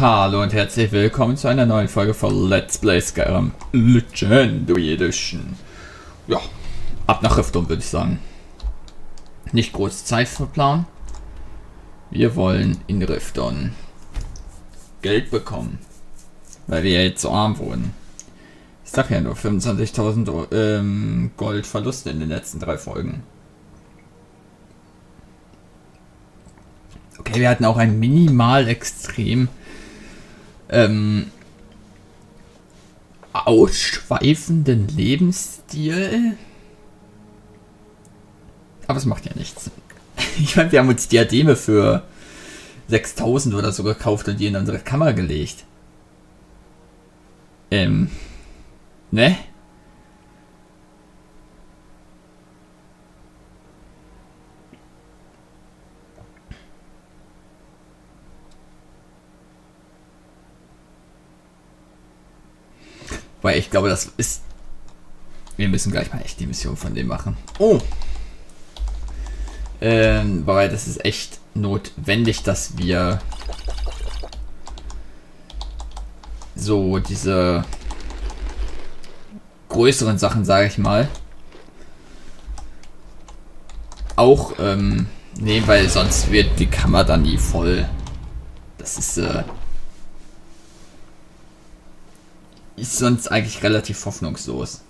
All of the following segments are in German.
Hallo und herzlich willkommen zu einer neuen Folge von Let's Play Skyrim Legendary Edition. Ja, ab nach Riftum würde ich sagen. Nicht groß Zeit verplanen. Wir wollen in Rifton Geld bekommen, weil wir jetzt so arm wurden. Ich sag ja nur 25.000 ähm, Gold Verluste in den letzten drei Folgen. Okay, wir hatten auch ein minimal extrem ähm, ausschweifenden Lebensstil. Aber es macht ja nichts. Ich meine, wir haben uns Diademe für 6000 oder so gekauft und die in unsere Kammer gelegt. Ähm. Ne? Weil ich glaube, das ist. Wir müssen gleich mal echt die Mission von dem machen. Oh! Ähm, weil das ist echt notwendig, dass wir so diese größeren Sachen, sage ich mal, auch ähm, nehmen, weil sonst wird die Kammer dann nie voll. Das ist äh, ist sonst eigentlich relativ hoffnungslos.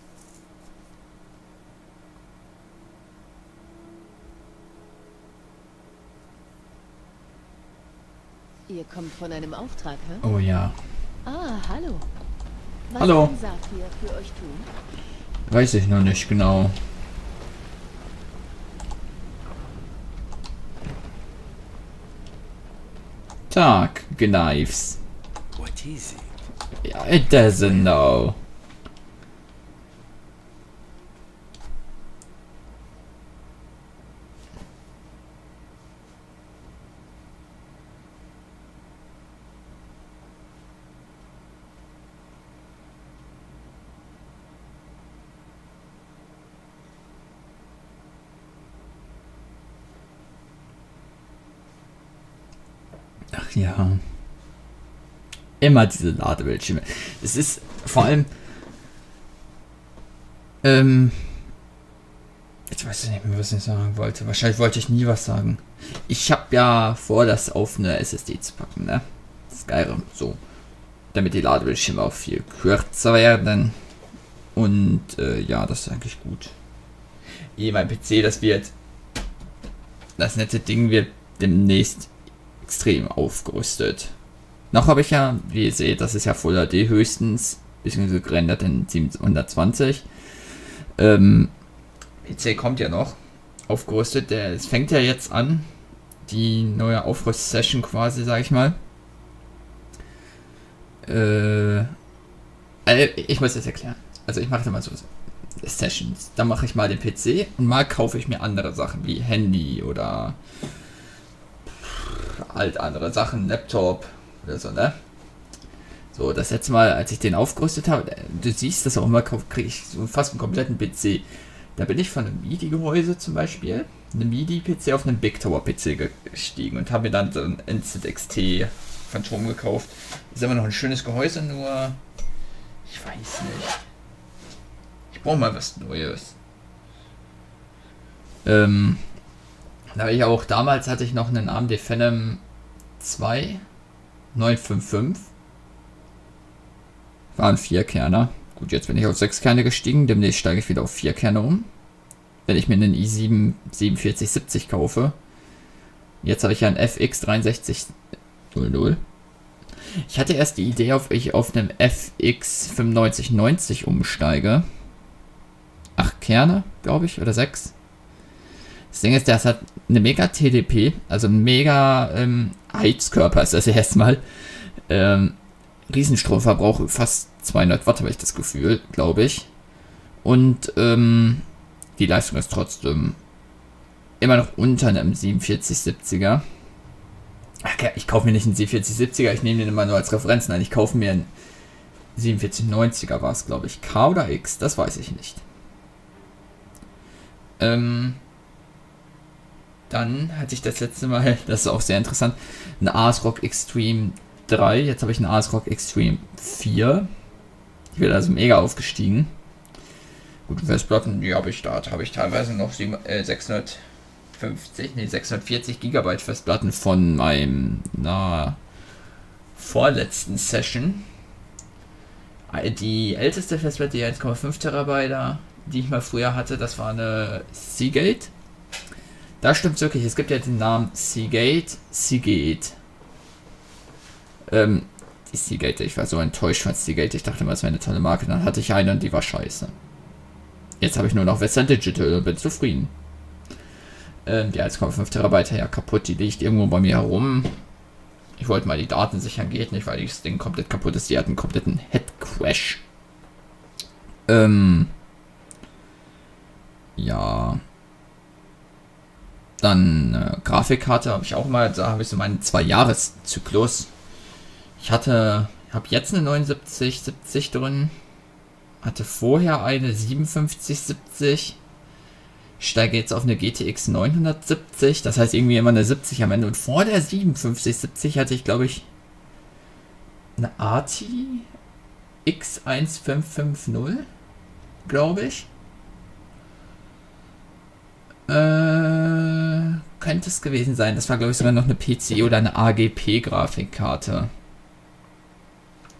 Ihr kommt von einem Auftrag, hä? Oh ja. Ah, hallo. Was Hallo. kann Saphir für euch tun? Weiß ich noch nicht genau. Tag, Knives. What is it? Yeah, it doesn't know. Ach ja. Immer diese Ladebildschirme. Es ist vor allem. Ähm. Jetzt weiß ich nicht mehr, was ich sagen wollte. Wahrscheinlich wollte ich nie was sagen. Ich habe ja vor, das auf eine SSD zu packen, ne? Skyrim, so. Damit die Ladebildschirme auch viel kürzer werden. Und äh, ja, das ist eigentlich gut. Eh, mein PC, das wird. Das nette Ding wird demnächst extrem aufgerüstet. Noch habe ich ja, wie ihr seht, das ist ja Full HD höchstens, beziehungsweise gerendert in 720. Ähm, PC kommt ja noch aufgerüstet. Der, es fängt ja jetzt an, die neue Aufrüst-Session quasi, sag ich mal. Äh, äh, ich muss das erklären. Also ich mache da mal so Sessions. Da mache ich mal den PC und mal kaufe ich mir andere Sachen wie Handy oder halt andere Sachen, Laptop oder so, ne? So, das letzte Mal, als ich den aufgerüstet habe, äh, du siehst das auch immer, kriege ich so fast einen kompletten PC. Da bin ich von einem MIDI-Gehäuse zum Beispiel, einem MIDI-PC auf einen Big Tower-PC gestiegen und habe mir dann so ein NZXT Phantom gekauft. Ist immer noch ein schönes Gehäuse, nur ich weiß nicht. Ich brauche mal was Neues. Ähm, da habe ich auch damals hatte ich noch einen AMD Phenom 2 955. Waren vier Kerner. Gut, jetzt bin ich auf sechs Kerne gestiegen. Demnächst steige ich wieder auf vier Kerne um. Wenn ich mir einen i7 4770 kaufe. Jetzt habe ich ja einen FX 6300. Ich hatte erst die Idee, ob ich auf einem FX 9590 umsteige. Acht Kerne, glaube ich, oder sechs. Das Ding ist, das hat eine mega TDP, also ein mega ähm, Heizkörper ist das erstmal. Ähm, Riesenstromverbrauch, fast 200 Watt habe ich das Gefühl, glaube ich. Und ähm, die Leistung ist trotzdem immer noch unter einem 4770er. Okay, ich kaufe mir nicht einen 4770er, ich nehme den immer nur als Referenz. Nein, ich kaufe mir einen 4790er war es, glaube ich. K oder X, das weiß ich nicht. Ähm, dann hatte ich das letzte Mal, das ist auch sehr interessant, ein ASRock Extreme 3, jetzt habe ich einen ASRock Extreme 4. Ich bin also mega aufgestiegen. Gut, Festplatten, die habe ich da. habe ich teilweise noch 650, nee, 640 Gigabyte Festplatten von meinem, na, vorletzten Session. Die älteste Festplatte, die 1,5 Terabyte, die ich mal früher hatte, das war eine Seagate. Da stimmt wirklich, es gibt ja den Namen Seagate, Seagate. Ähm, die Seagate, ich war so enttäuscht von Seagate, ich dachte immer, es wäre eine tolle Marke. Dann hatte ich eine und die war scheiße. Jetzt habe ich nur noch Western Digital und bin zufrieden. Ähm, die 1,5 Terabyte ja kaputt, die liegt irgendwo bei mir herum. Ich wollte mal die Daten sichern, geht nicht, weil das Ding komplett kaputt ist. Die hat einen kompletten Head-Crash. Ähm. Ja. Dann äh, Grafikkarte habe ich auch mal, da habe ich so meinen Zwei-Jahres-Zyklus. Ich hatte, habe jetzt eine 7970 drin, hatte vorher eine 5770 steige jetzt auf eine GTX 970, das heißt irgendwie immer eine 70 am Ende. Und vor der 5770 hatte ich, glaube ich, eine ATI X1550, glaube ich. Könnte es gewesen sein. Das war, glaube ich, sogar noch eine PCI oder eine AGP-Grafikkarte.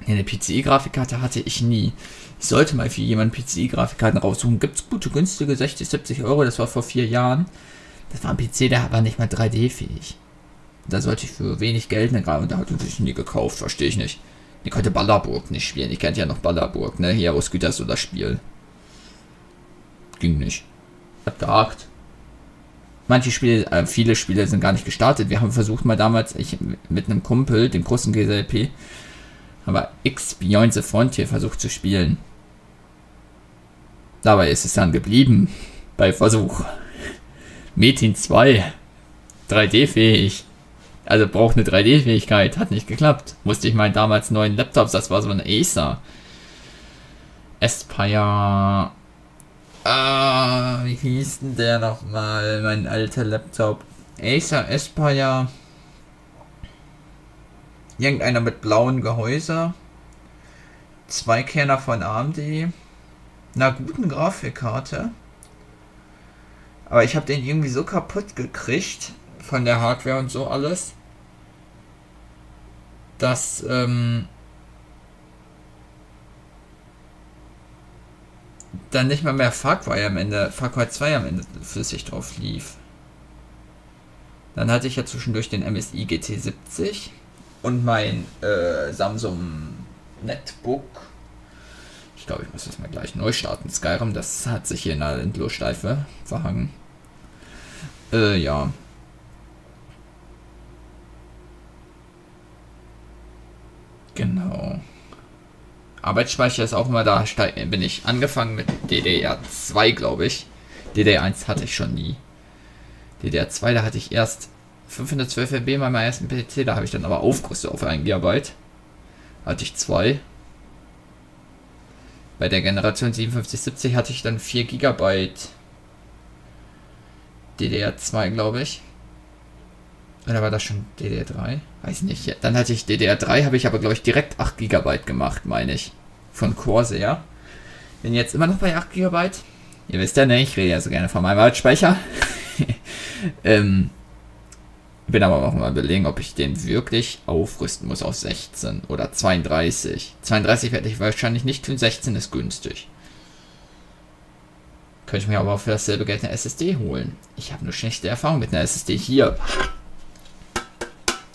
Eine PCI-Grafikkarte hatte ich nie. Ich sollte mal für jemanden PCI-Grafikkarten raussuchen. Gibt es gute, günstige 60, 70 Euro? Das war vor vier Jahren. Das war ein PC, der war nicht mal 3D-fähig. Da sollte ich für wenig Geld eine Grafikkarte sich nie gekauft. Verstehe ich nicht. Ich konnte Ballerburg nicht spielen. Ich kennt ja noch Ballerburg, ne? Hier aus Gütersloh das Spiel. Ging nicht. Hat gehakt. Manche Spiele, äh, viele Spiele sind gar nicht gestartet. Wir haben versucht mal damals, ich mit einem Kumpel, dem großen GSLP, aber X Beyond the Frontier versucht zu spielen. Dabei ist es dann geblieben. Bei Versuch. Metin 2. 3D-fähig. Also braucht eine 3D-Fähigkeit. Hat nicht geklappt. Musste ich meinen damals neuen Laptops, das war so ein Acer. Aspire. Ah, wie hieß denn der nochmal? Mein alter Laptop. Acer Aspire. Irgendeiner mit blauen Gehäuse. Zwei Kerner von AMD. Einer guten Grafikkarte. Aber ich habe den irgendwie so kaputt gekriegt von der Hardware und so alles, dass ähm, dann nicht mal mehr Far Cry am Ende, Far Cry 2 am Ende flüssig drauf lief. Dann hatte ich ja zwischendurch den MSI GT70 und mein äh, Samsung Netbook. Ich glaube, ich muss das mal gleich neu starten. Skyrim, das hat sich hier in einer Endlosschleife verhangen. Äh, ja. Genau. Arbeitsspeicher ist auch immer da. Bin ich angefangen mit DDR2, glaube ich. DDR1 hatte ich schon nie. DDR2, da hatte ich erst 512 MB bei meinem ersten PC, da habe ich dann aber aufgerüstet auf 1 GB. Hatte ich zwei. Bei der Generation 5770 hatte ich dann 4 GB DDR2, glaube ich. Oder war das schon DDR3? Weiß nicht. Dann hatte ich DDR3, habe ich aber, glaube ich, direkt 8 GB gemacht, meine ich. Von Corsair. Bin jetzt immer noch bei 8 GB. Ihr wisst ja nicht, ich rede ja so gerne von meinem Arbeitsspeicher. ähm, bin aber auch mal überlegen, ob ich den wirklich aufrüsten muss auf 16 oder 32. 32 werde ich wahrscheinlich nicht tun, 16 ist günstig. Könnte ich mir aber auch für dasselbe Geld eine SSD holen. Ich habe nur schlechte Erfahrung mit einer SSD hier.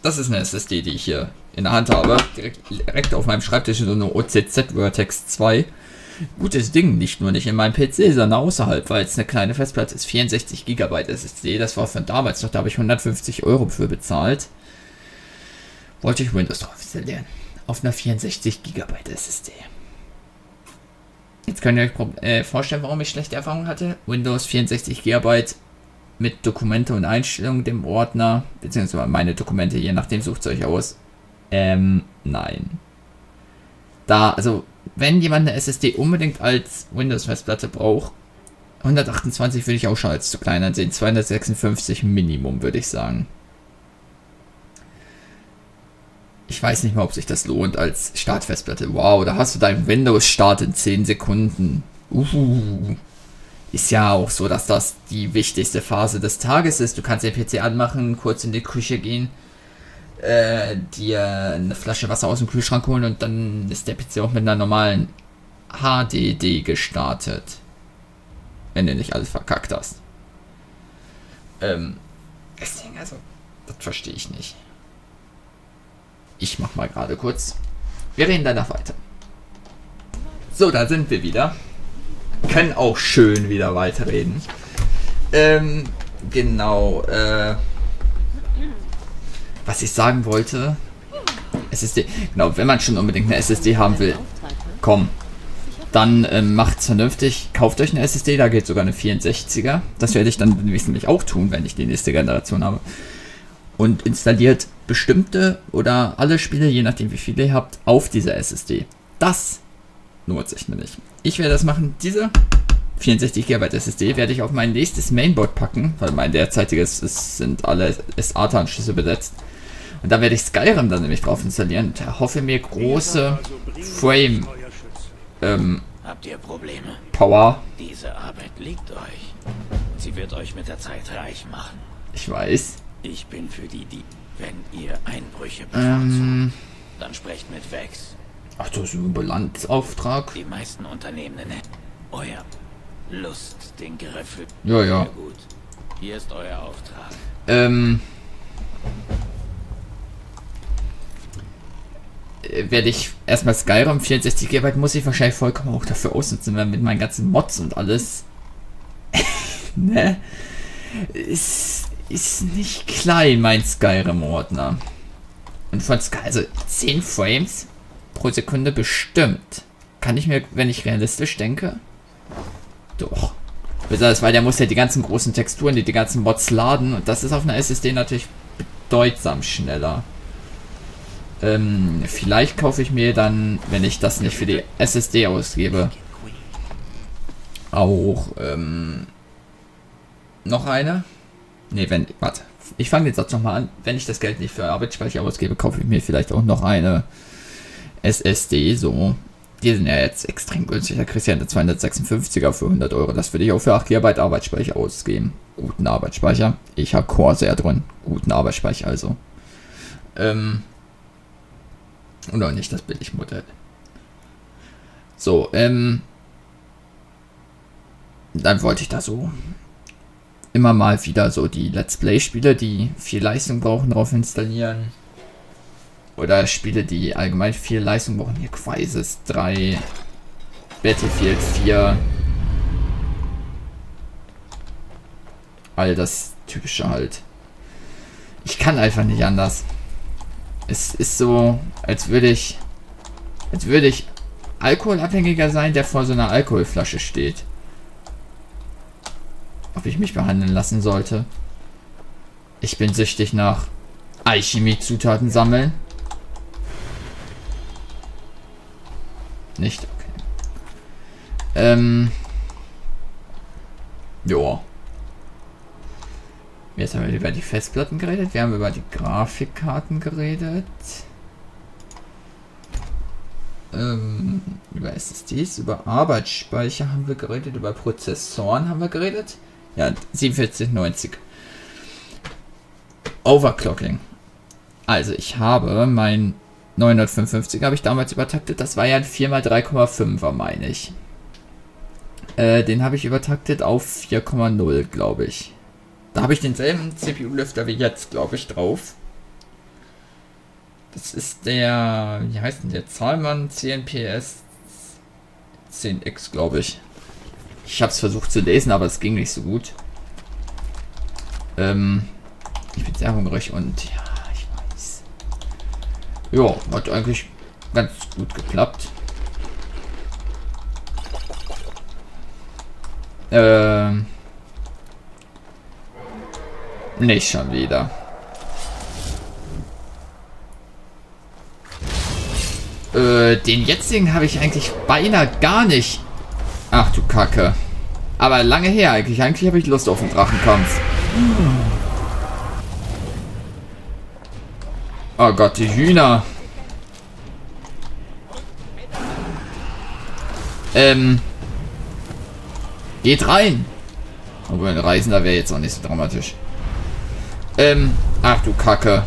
Das ist eine SSD, die ich hier in der Hand habe. Direkt, direkt auf meinem Schreibtisch so eine OCZ Vertex 2 gutes Ding, nicht nur nicht in meinem PC, sondern außerhalb, weil es eine kleine Festplatte ist. 64 GB SSD, das war von damals noch, da habe ich 150 Euro für bezahlt. Wollte ich Windows drauf installieren. Auf einer 64 GB SSD. Jetzt könnt ihr euch äh, vorstellen, warum ich schlechte Erfahrungen hatte. Windows 64 GB mit Dokumente und Einstellungen dem Ordner, beziehungsweise meine Dokumente, je nachdem sucht euch aus. Ähm, nein. Da, also wenn jemand eine SSD unbedingt als Windows-Festplatte braucht, 128 würde ich auch schon als zu klein ansehen. 256 Minimum, würde ich sagen. Ich weiß nicht mal, ob sich das lohnt als Startfestplatte. Wow, da hast du deinen Windows-Start in 10 Sekunden. Uhu. Ist ja auch so, dass das die wichtigste Phase des Tages ist. Du kannst den PC anmachen, kurz in die Küche gehen, äh, dir eine Flasche Wasser aus dem Kühlschrank holen und dann ist der PC auch mit einer normalen HDD gestartet. Wenn du nicht alles verkackt hast. Ähm, deswegen, also, das verstehe ich nicht. Ich mach mal gerade kurz. Wir reden danach weiter. So, da sind wir wieder. Können auch schön wieder weiterreden. Ähm, genau, äh, was ich sagen wollte. SSD. Genau, wenn man schon unbedingt eine SSD haben will, komm. Dann ähm, macht's vernünftig. Kauft euch eine SSD, da geht sogar eine 64er. Das werde ich dann nämlich auch tun, wenn ich die nächste Generation habe. Und installiert bestimmte oder alle Spiele, je nachdem wie viele ihr habt, auf dieser SSD. Das lohnt sich nämlich. Ich werde das machen. Diese 64 GB SSD werde ich auf mein nächstes Mainboard packen, weil mein derzeitiges ist, sind alle SATA-Anschlüsse besetzt. Und da werde ich Skyrim dann nämlich drauf installieren und erhoffe mir große Frame ähm? Power. Diese Arbeit liegt euch. Sie wird euch mit der Zeit reich machen. Ich weiß. Ich bin für die, die... Wenn ihr Einbrüche bevorzugt, Ähm, dann sprecht mit Vex. Ach, das ist ein Bilanzauftrag. Die meisten Unternehmen nennen euer Lust den Griffel. Ja, ja. Sehr gut. Hier ist euer Auftrag. Ähm, äh, werde ich erstmal Skyrim 64 GB muss ich wahrscheinlich vollkommen auch dafür ausnutzen, weil mit meinen ganzen Mods und alles. ne? Ist, ist nicht klein, mein Skyrim-Ordner. Und von Sky, also 10 Frames pro Sekunde bestimmt. Kann ich mir, wenn ich realistisch denke? Doch. Besonders, weil der muss ja die ganzen großen Texturen, die, die ganzen Mods laden und das ist auf einer SSD natürlich bedeutsam schneller. Ähm, vielleicht kaufe ich mir dann, wenn ich das nicht für die SSD ausgebe, auch ähm, noch eine. Ne, wenn, warte, ich fange den Satz nochmal an. Wenn ich das Geld nicht für Arbeitsspeicher ausgebe, kaufe ich mir vielleicht auch noch eine SSD, so. Die sind ja jetzt extrem günstig. Da kriegst du ja eine 256er für 100 Euro. Das würde ich auch für 8 GB Arbeitsspeicher ausgeben. Guten Arbeitsspeicher. Ich habe Corsair drin. Guten Arbeitsspeicher also. Ähm. Und auch nicht das Billigmodell. So, ähm. Dann wollte ich da so immer mal wieder so die Let's Play-Spiele, die viel Leistung brauchen, drauf installieren. Oder Spiele, die allgemein viel Leistung brauchen. Hier Crisis 3, Battlefield 4. All das typische halt. Ich kann einfach nicht anders. Es ist so, als würde ich. Als würde ich Alkoholabhängiger sein, der vor so einer Alkoholflasche steht. Ob ich mich behandeln lassen sollte. Ich bin süchtig nach Alchemie-Zutaten sammeln. Nicht? Okay. Ähm. Joa. Jetzt haben wir über die Festplatten geredet. Wir haben über die Grafikkarten geredet. Ähm, über SSDs, über Arbeitsspeicher haben wir geredet, über Prozessoren haben wir geredet. Ja, 4790. Overclocking. Also ich habe mein 955 habe ich damals übertaktet. Das war ja ein 4x3,5er, meine ich. Äh, den habe ich übertaktet auf 4,0, glaube ich. Da habe ich denselben CPU-Lüfter wie jetzt, glaube ich, drauf. Das ist der, wie heißt denn der? Zahlmann CNPS 10X, glaube ich. Ich habe es versucht zu lesen, aber es ging nicht so gut. Ähm, ich bin sehr hungrig und ja. Ja, hat eigentlich ganz gut geklappt. Ähm. Nicht schon wieder. Äh, den jetzigen habe ich eigentlich beinahe gar nicht. Ach du Kacke. Aber lange her eigentlich. Eigentlich habe ich Lust auf den Drachenkampf. Oh Gott, die Hühner. Ähm. Geht rein. Obwohl ein Reisender wäre jetzt auch nicht so dramatisch. Ähm. Ach du Kacke.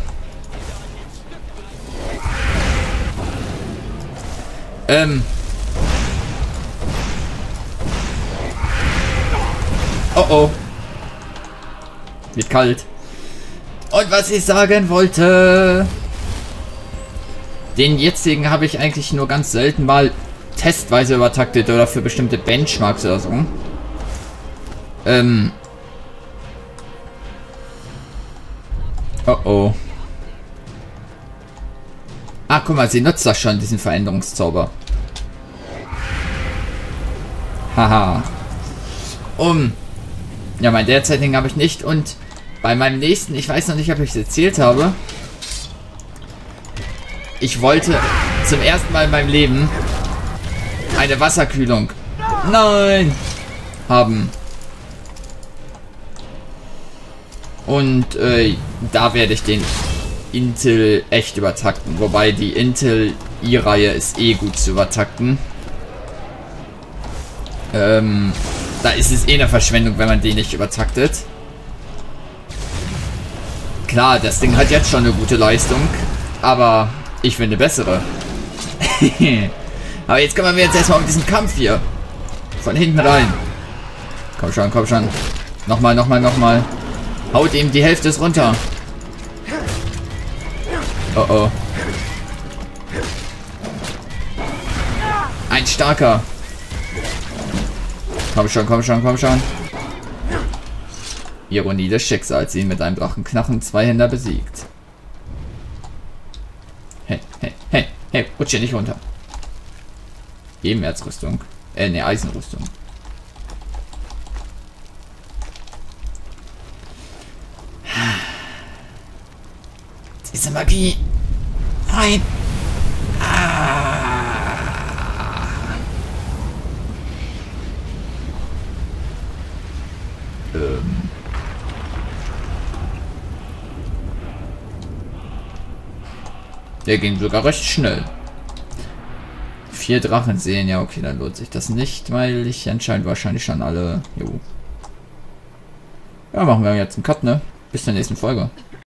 Ähm. Oh oh. Wird kalt. Und was ich sagen wollte. Den jetzigen habe ich eigentlich nur ganz selten mal testweise übertaktet oder für bestimmte Benchmarks oder so. Ähm. Oh oh. Ah, guck mal, sie nutzt das schon, diesen Veränderungszauber. Haha. Um. Ja, mein derzeitigen habe ich nicht und bei meinem nächsten, ich weiß noch nicht, ob ich es erzählt habe. Ich wollte zum ersten Mal in meinem Leben eine Wasserkühlung. Nein! Haben. Und äh, da werde ich den Intel echt übertakten. Wobei die Intel i-Reihe ist eh gut zu übertakten. Ähm, da ist es eh eine Verschwendung, wenn man den nicht übertaktet. Klar, das Ding hat jetzt schon eine gute Leistung, aber ich finde bessere. aber jetzt kümmern wir jetzt erstmal um diesen Kampf hier. Von hinten rein. Komm schon, komm schon. Nochmal, nochmal, nochmal. Haut ihm die Hälfte runter. Oh oh. Ein starker. Komm schon, komm schon, komm schon. Ironie des Schicksals, ihn mit einem Drachenknachen zwei Händer besiegt. Hey, hey, hey, rutsch hier nicht runter. Eben Erzrüstung. Äh, ne, Eisenrüstung. Diese Magie. Nein. Der ging sogar recht schnell. Vier Drachen sehen, ja okay, dann lohnt sich das nicht, weil ich anscheinend wahrscheinlich schon alle... Jo. Ja, machen wir jetzt einen Cut, ne? Bis zur nächsten Folge.